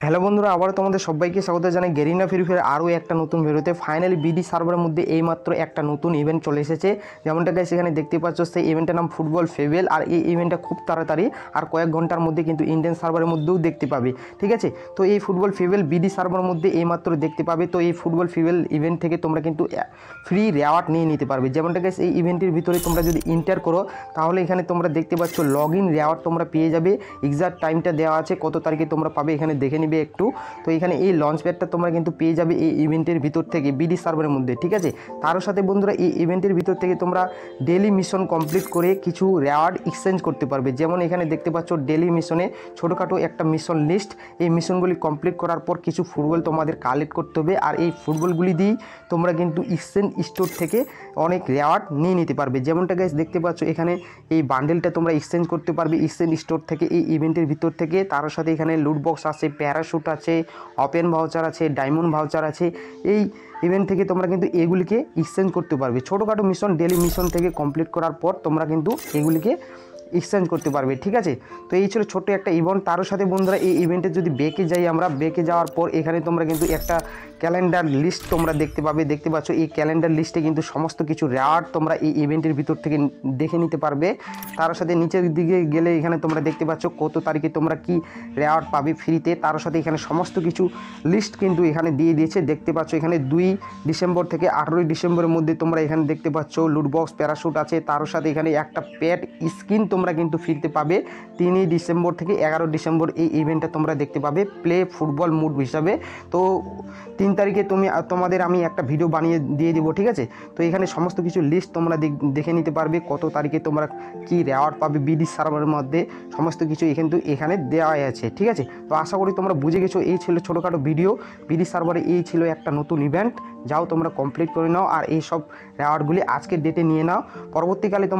Hello বন্ধুরা, আবারও তোমাদের সবাইকে স্বাগত জানাই গেরিনা ফ্রি ফায়ার আরও একটা নতুন ভিডিওতে। ফাইনালি বিডি সার্ভারের মধ্যে এইমাত্র একটা নতুন ইভেন্ট চলে এসেছে। যেমনটা গাইস এখানে দেখতে পাচ্ছ, সেই ইভেন্টের নাম ফুটবল ফেভেল আর এই ইভেন্টটা খুব তাড়াতাড়ি আর কয়েক ঘণ্টার মধ্যে কিন্তু ইন্ডিয়ান সার্ভারের মধ্যেও দেখতে পাবে, ঠিক আছে? তো এই ফুটবল ফেভেল বিডি সার্ভারের মধ্যে এইমাত্র দেখতে পাবে। তো এই ফুটবল ফেভেল ইভেন্ট থেকে তোমরা কিন্তু ফ্রি রেওয়ার্ড নিয়ে নিতে পারবে। যেমনটা গাইস এই ইভেন্টের ভিতরে তোমরা যদি ইন্টার করো, তাহলে এখানে তোমরা দেখতে পাচ্ছ লগ ইন রেওয়ার্ড তোমরা পেয়ে যাবে। এক্সাক্ট টাইমটা দেওয়া আছে, কত তারিখে তোমরা পাবে এখানে দেখে নিবে একটু। তো এখানে এই লঞ্চ প্যাডটা তোমরা কিন্তু পেয়ে যাবে এই ইভেন্টের ভিতর থেকে বিডি সার্ভারের মধ্যে, ঠিক আছে? তারও সাথে বন্ধুরা এই ইভেন্টের ভিতর থেকে তোমরা ডেলি মিশন কমপ্লিট করে কিছু রেওয়ার্ড এক্সচেঞ্জ করতে পারবে। যেমন এখানে দেখতে পাচ্ছ ডেলি মিশনে ছোটোখাটো একটা মিশন লিস্ট এই মিশনগুলি কমপ্লিট করার পর কিছু ফুটবল তোমাদের কালেক্ট করতে হবে। আর এই ফুটবলগুলি দিয়েই তোমরা কিন্তু এক্সচেঞ্জ স্টোর থেকে অনেক রেওয়ার্ড নিয়ে নিতে পারবে। যেমনটা গাইজ দেখতে পাচ্ছ, এখানে এই বান্ডেলটা তোমরা এক্সচেঞ্জ করতে পারবে এক্সচেঞ্জ স্টোর থেকে, এই ইভেন্টের ভিতর থেকে। তার সাথে এখানে লুট বক্স আছে প্যারাশুট আছে ওপেন ভাউচার আছে, ডায়মন্ড ভাউচার আছে, এই ইভেন্ট থেকে তোমরা কিন্তু এগুলিকে এক্সচেঞ্জ করতে পারবে। ছোটোখাটো মিশন ডেলি মিশন থেকে কমপ্লিট করার পর তোমরা কিন্তু এগুলিকে এক্সচেঞ্জ করতে পারবে, ঠিক আছে? তো এই ছিল ছোট্ট একটা ইভেন্ট তারও সাথে বন্ধুরা, এই ইভেন্টে যদি বেঁকে যাই আমরা, বেঁকে যাওয়ার পর এখানে তোমরা কিন্তু একটা ক্যালেন্ডার লিস্ট তোমরা দেখতে পাবে। দেখতে পাচ্ছ, এই ক্যালেন্ডার লিস্টে কিন্তু সমস্ত কিছু রেওয়ার্ড তোমরা এই ইভেন্টের ভিতর থেকে দেখে নিতে পারবে। তার সাথে নিচের দিকে গেলে এখানে তোমরা দেখতে পাচ্ছ কত তারিখে তোমরা কি রেওয়ার্ড পাবে ফ্রিতে তার সাথে এখানে সমস্ত কিছু লিস্ট কিন্তু এখানে দিয়ে দিয়েছে। দেখতে পাচ্ছ এখানে দুই ডিসেম্বর থেকে আঠেরোই ডিসেম্বরের মধ্যে তোমরা এখানে দেখতে পাচ্ছ লুটবক্স প্যারাশুট আছে। তার সাথে এখানে একটা প্যাড স্কিন তোমরা কিন্তু ফিরতে পাবে তিনই ডিসেম্বর থেকে এগারো ডিসেম্বর এই ইভেন্টটা তোমরা দেখতে পাবে প্লে ফুটবল মুড হিসাবে। তো তিন তারিখে তুমি তোমাদের আমি একটা ভিডিও বানিয়ে দিয়ে দিব, ঠিক আছে? তো এখানে সমস্ত কিছু লিস্ট তোমরা দেখ- নিতে পারবে, কত তারিখে তোমরা কি রেওয়ার্ড পাবে বিডি সার্ভারের মধ্যে, সমস্ত কিছু কিন্তু এখানে দেওয়াই আছে, ঠিক আছে? তো আশা করি তোমরা বুঝে গেছো, এই ছিল ছোটোখাটো ভিডিও বিডি সার্ভারে এই ছিল একটা নতুন ইভেন্ট যাও তোমরা কমপ্লিট করে নাও, আর এই সব রেওয়ার্ডগুলি আজকের ডেটে নিয়ে নাও, পরবর্তীকালে তোমাদের